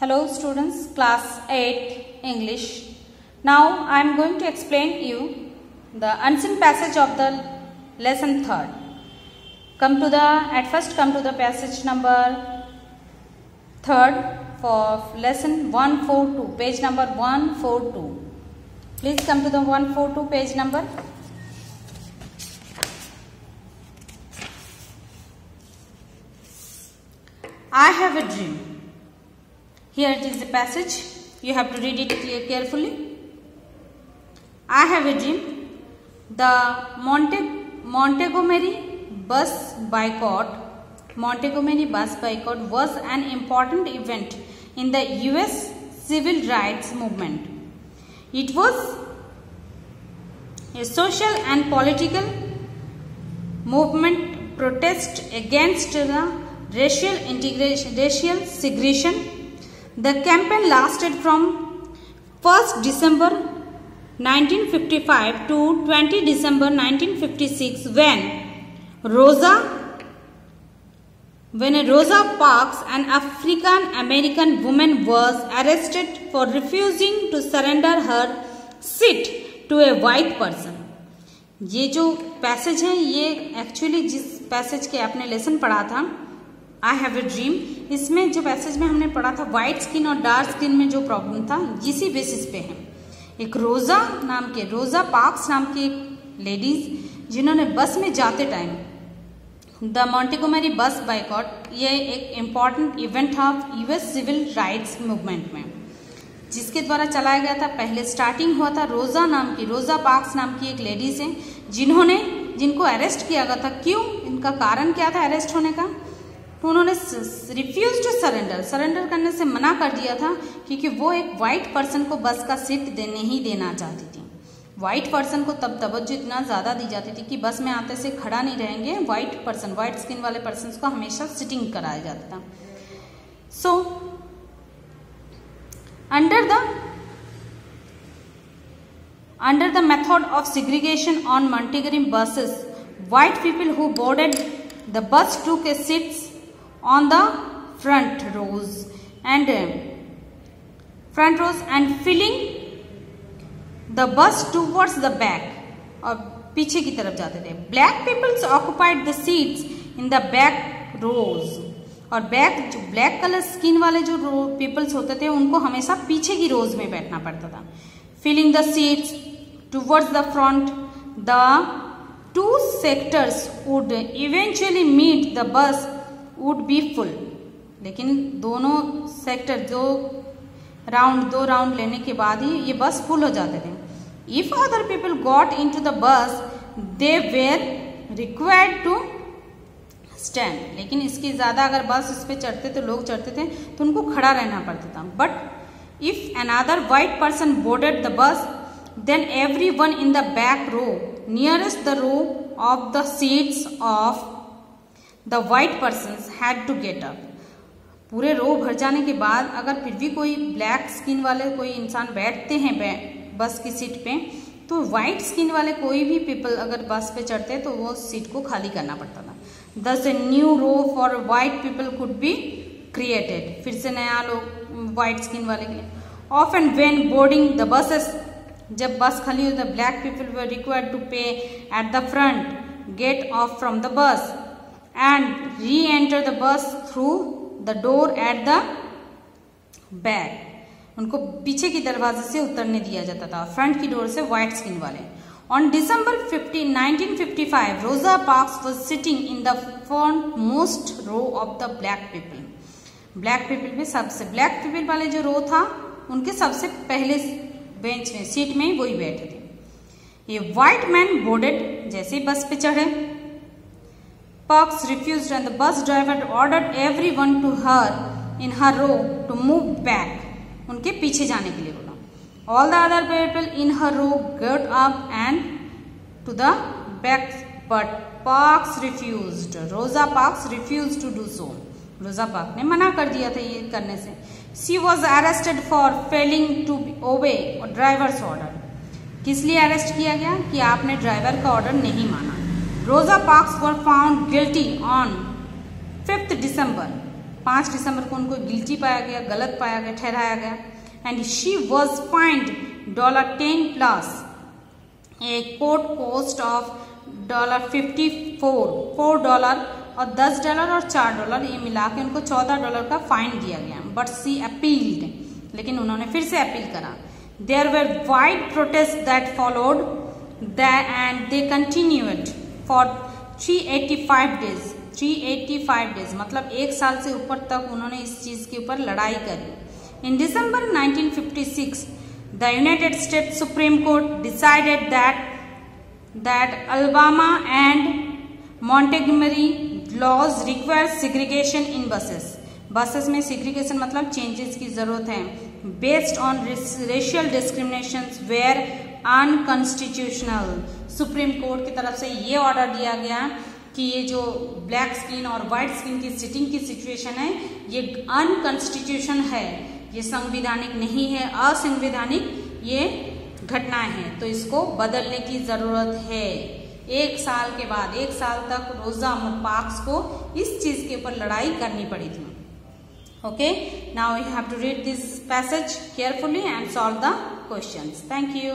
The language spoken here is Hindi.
Hello students, class 8 English. Now I am going to explain you the unseen passage of the lesson 3rd. Come to the, at first come to the passage number 3rd for lesson 142, page number 142. Please come to the 142 page number. I have a dream. Here it is the passage. You have to read it carefully. I have a dream. The Monte Montgomery bus boycott, Montgomery bus boycott was an important event in the US civil rights movement. It was a social and political movement protest against the racial integration, racial segregation. The campaign lasted from 1st December 1955 to 20 December 1956 when Rosa when Rosa Parks, an African American woman, was arrested for refusing to surrender her seat to a white person. ये जो पैसेज है ये एक्चुअली जिस पैसेज के आपने लेसन पढ़ा था आई हैव ए ड्रीम इसमें जो पैसेज में हमने पढ़ा था व्हाइट स्किन और डार्क स्किन में जो प्रॉब्लम था, इसी बेसिस पे है। एक रोजा नाम के रोजा पार्क्स नाम की एक लेडीज़ जिन्होंने बस में जाते टाइम द मॉन्टेगोमेरी बस बाइकॉट ये एक इंपॉर्टेंट इवेंट था यूएस सिविल राइट्स मूवमेंट में, जिसके द्वारा चलाया गया था। पहले स्टार्टिंग हुआ था रोजा नाम की रोजा पार्क्स नाम की एक लेडीज़ है, जिन्होंने, जिनको अरेस्ट किया गया था। क्यों? इनका कारण क्या था अरेस्ट होने का? तो उन्होंने रिफ्यूज टू सरेंडर सरेंडर करने से मना कर दिया था क्योंकि वो एक वाइट पर्सन को बस का सीट देने ही देना चाहती थी। वाइट पर्सन को तब तवज्जो इतना ज़्यादा दी जाती थी कि बस में आते से खड़ा नहीं रहेंगे। वाइट पर्सन वाइट स्किन वाले पर्सन को हमेशा सिटिंग कराया जाता था। So under the under the method of segregation on Montgomery buses white people who boarded the bus took a seats on the front rows and uh, front rows and filling the bus towards the back और पीछे की तरफ़ जाते थे। Black peoples occupied the seats in the back rows और बैक जो ब्लैक कलर स्किन वाले जो पीपल्स होते थे उनको हमेशा पीछे की रोज में बैठना पड़ता था। Filling the seats towards the front the two sectors would eventually meet the bus would be full लेकिन दोनों सेक्टर जो राउंड दो राउंड लेने के बाद ही ये बस फुल हो जाते थे। If other people got in to the bus they were required to stand लेकिन इसके ज़्यादा अगर बस इस पर चढ़ते थे लोग चढ़ते थे तो उनको खड़ा रहना पड़ता था। But if another white person boarded the bus then everyone in the back row, nearest the row of the seats of the white person had to get up पूरे रो भर जाने के बाद अगर फिर भी कोई ब्लैक स्किन वाले कोई इंसान बैठते हैं बस की सीट पे तो वाइट स्किन वाले कोई भी पीपल अगर बस पे चढ़ते तो वो सीट को खाली करना पड़ता था। Thus a new row for white people could be created फिर से नया लोग वाइट स्किन वाले के लिए। Off and when boarding the buses जब बस खाली हो the black people were required to pay at the front gate off from the bus reenter the bus through the door at the back उनको पीछे की दरवाजे से उतरने दिया जाता था। फ्रंट की डोर से व्हाइट स्किन वाले। On December 15 1955 Rosa Parks was sitting in the front most row of the black people black people में सबसे ब्लैक पीपल वाले जो रो था, उनके सबसे पहले बेंच में सीट में ही वही बैठे थे। ये व्हाइट मैन बोर्डेड जैसे बस पे चढ़े। Refuse and the bus driver order everyone to her in her row to move back उनके पीछे जाने के लिए बोला। All the other people in her row get up and to the back but Parks refuse Rosa Parks refuse to do so Rosa Park ने मना कर दिया था ये करने से। She was arrested for failing to obey drivers order किस लिए अरेस्ट किया गया? कि आपने ड्राइवर का ऑर्डर नहीं माना। Rosa Parks were found guilty on fifth December पाँच दिसंबर को उनको गिल्टी पाया गया, गलत पाया गया, ठहराया गया। And she was fined dollar ten plus a court cost of dollar fifty four four dollar और दस डॉलर और चार डॉलर ये मिला के उनको चौदह डॉलर का फाइन दिया गया। बट सी अपील्ड लेकिन उन्होंने फिर से अपील करा। There were wide protest that followed and they continued for three eighty five days three eighty five days मतलब एक साल से ऊपर तक उन्होंने इस चीज़ के ऊपर लड़ाई करी। In December 1956 the United States Supreme Court decided that that Alabama and Montgomery laws require segregation in buses. Buses में सिग्रीगेशन मतलब चेंजेस की ज़रूरत है। Based on racial discrimination were unconstitutional supreme court की तरफ़ से ये ऑर्डर दिया गया कि ये जो ब्लैक स्किन और व्हाइट स्किन की सिटिंग की सिचुएशन है, ये अनकॉन्स्टिट्यूशन है। ये संविधानिक नहीं है, असंविधानिक ये घटना है। तो इसको बदलने की ज़रूरत है। एक साल के बाद, एक साल तक रोजा पार्क्स को इस चीज़ के ऊपर लड़ाई करनी पड़ी थी। Okay now you have to read this passage carefully and solve the questions thank you